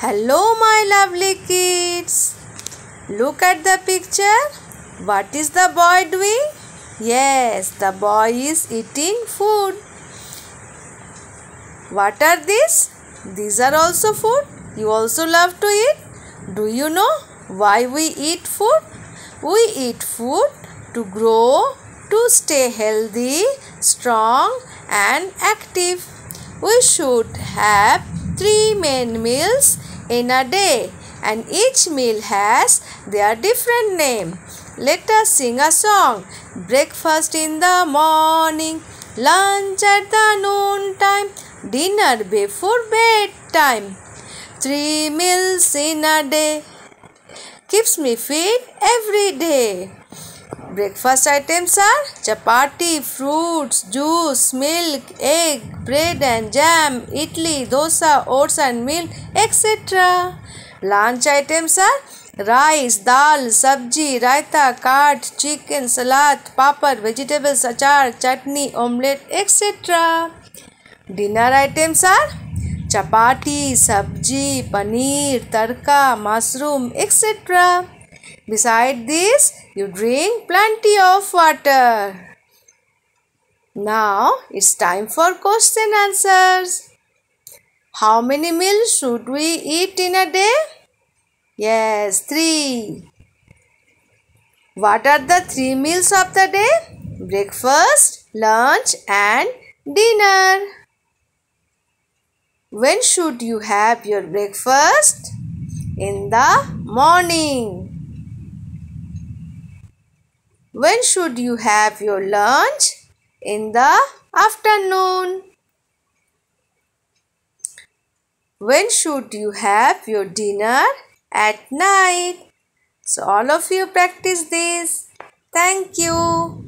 Hello, my lovely kids. Look at the picture. What is the boy doing? Yes, the boy is eating food. What are these? These are also food. You also love to eat. Do you know why we eat food? We eat food to grow, to stay healthy, strong, and active. We should have three main meals in a day and each meal has their different name. Let us sing a song. Breakfast in the morning, lunch at the noon time, dinner before bedtime. Three meals in a day keeps me fit every day. Breakfast items are chapati fruits juice milk egg bread and jam idli dosa oats and milk etcetera lunch items are rice dal sabzi raita काट chicken salad papad vegetables achar chutney omelette etcetera dinner items are chapati sabzi paneer tadka mushroom etcetera Beside this, you drink plenty of water. Now it's time for question answers. How many meals should we eat in a day? Yes, three. What are the three meals of the day? Breakfast, lunch, and dinner. When should you have your breakfast? In the morning. When should you have your lunch? In the afternoon. When should you have your dinner? At night. So all of you practice this. Thank you.